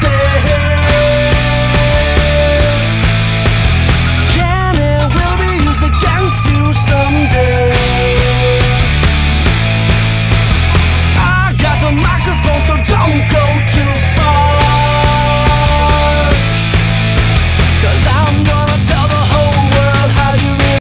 say